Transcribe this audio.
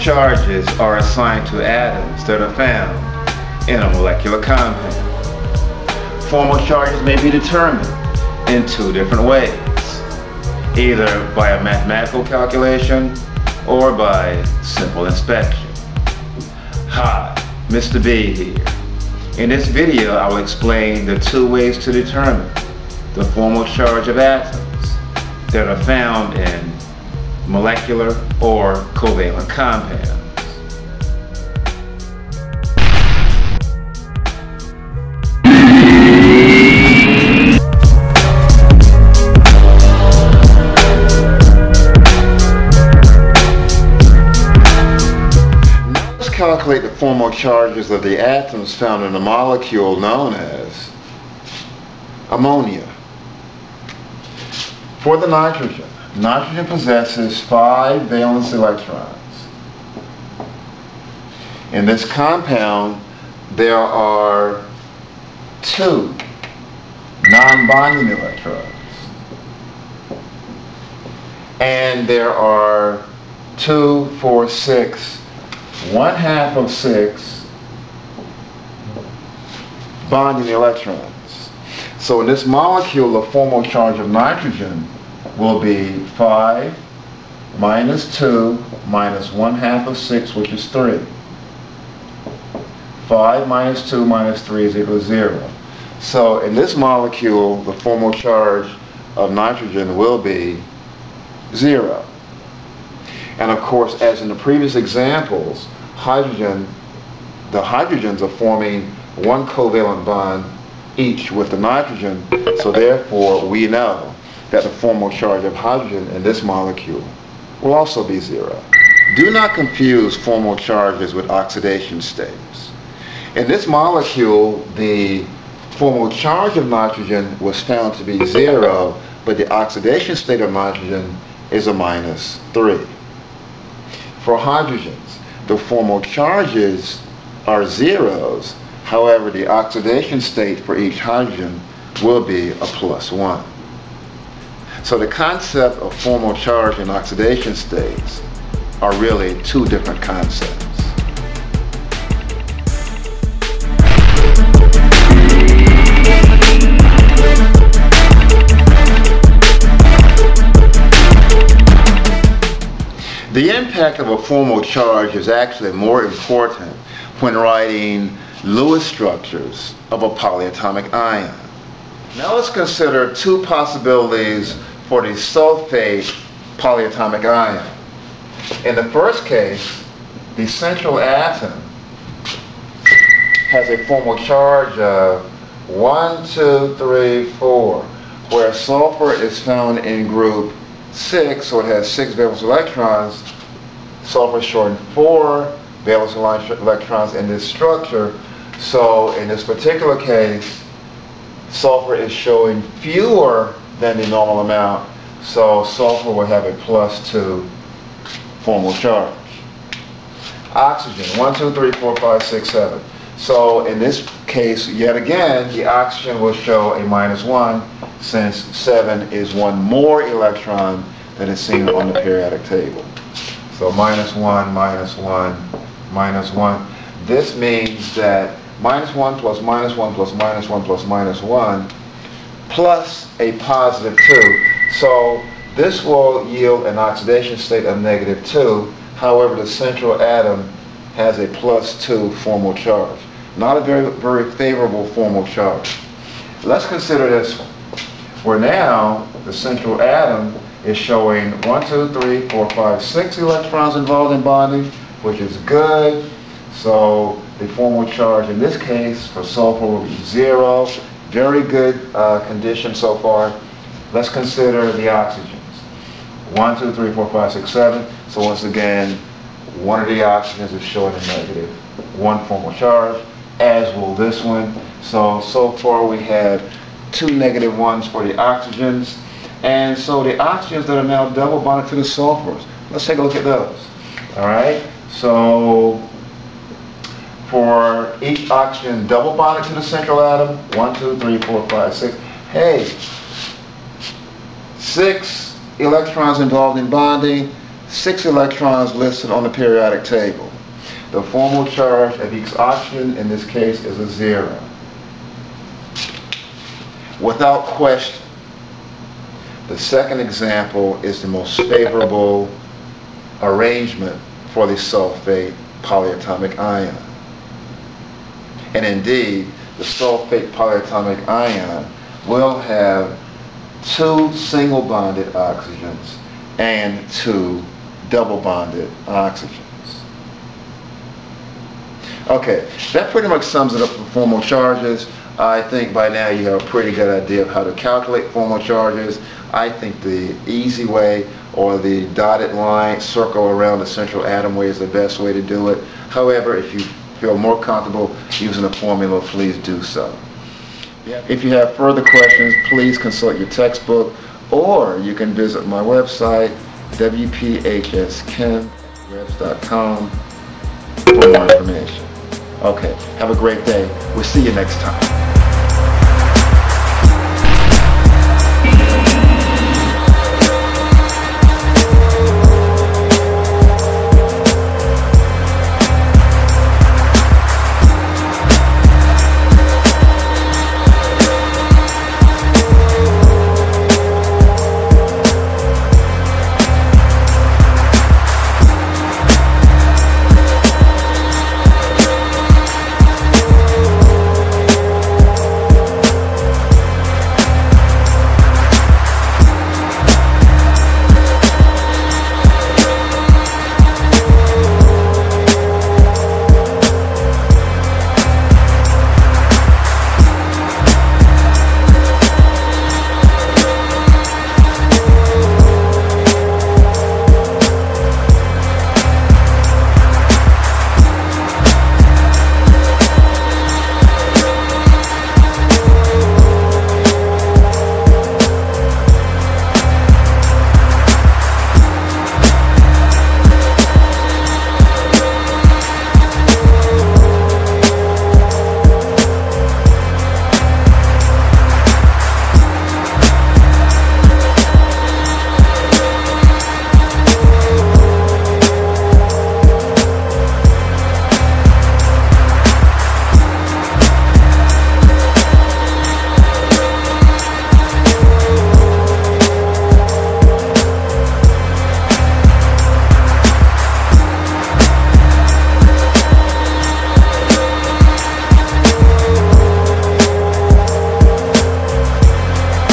charges are assigned to atoms that are found in a molecular compound. Formal charges may be determined in two different ways, either by a mathematical calculation or by simple inspection. Hi, Mr. B here. In this video, I will explain the two ways to determine the formal charge of atoms that are found in molecular or covalent compounds. Now let's calculate the formal charges of the atoms found in a molecule known as ammonia. For the nitrogen, nitrogen possesses five valence electrons. In this compound, there are two non-bonding electrons. And there are two, four, six, one half of six bonding electrons. So in this molecule, the formal charge of nitrogen will be 5 minus 2 minus 1 half of 6, which is 3. 5 minus 2 minus 3 is equal to 0. So in this molecule, the formal charge of nitrogen will be 0. And of course, as in the previous examples, hydrogen, the hydrogens are forming one covalent bond each with the nitrogen. So therefore, we know that the formal charge of hydrogen in this molecule will also be zero. Do not confuse formal charges with oxidation states. In this molecule, the formal charge of nitrogen was found to be zero, but the oxidation state of nitrogen is a minus three. For hydrogens, the formal charges are zeros, however the oxidation state for each hydrogen will be a plus one. So the concept of formal charge and oxidation states are really two different concepts. The impact of a formal charge is actually more important when writing Lewis structures of a polyatomic ion. Now let's consider two possibilities for the sulfate polyatomic ion. In the first case, the central atom has a formal charge of 1, 2, 3, 4, where sulfur is found in group 6, so it has 6 valence electrons. Sulfur is showing 4 valence electrons in this structure. So in this particular case, sulfur is showing fewer than the normal amount, so sulfur will have a plus 2 formal charge. Oxygen, 1, 2, 3, 4, 5, 6, 7. So in this case, yet again, the oxygen will show a minus 1 since 7 is one more electron than is seen on the periodic table. So minus 1, minus 1, minus 1. This means that minus 1 plus minus 1 plus minus 1 plus minus 1 plus a positive 2. So this will yield an oxidation state of negative 2. However, the central atom has a plus 2 formal charge. Not a very, very favorable formal charge. Let's consider this one. Where now the central atom is showing 1, 2, 3, 4, 5, 6 electrons involved in bonding, which is good. So the formal charge in this case for sulfur will be 0. Very good uh, condition so far. Let's consider the oxygens. 1, 2, 3, 4, 5, 6, 7. So once again, one of the oxygens is showing a negative one formal charge, as will this one. So, so far we have two negative ones for the oxygens. And so the oxygens that are now double bonded to the sulfurs, let's take a look at those. All right, so for each oxygen double bonded to the central atom, one, two, three, four, five, six. Hey, six electrons involved in bonding, six electrons listed on the periodic table. The formal charge of each oxygen in this case is a zero. Without question, the second example is the most favorable arrangement for the sulfate polyatomic ion. And indeed, the sulfate polyatomic ion will have two single bonded oxygens and two double bonded oxygens. Okay, that pretty much sums it up for formal charges. I think by now you have a pretty good idea of how to calculate formal charges. I think the easy way or the dotted line circle around the central atom way is the best way to do it. However, if you feel more comfortable using a formula, please do so. If you have further questions, please consult your textbook or you can visit my website, wphschem.com for more information. Okay, have a great day. We'll see you next time.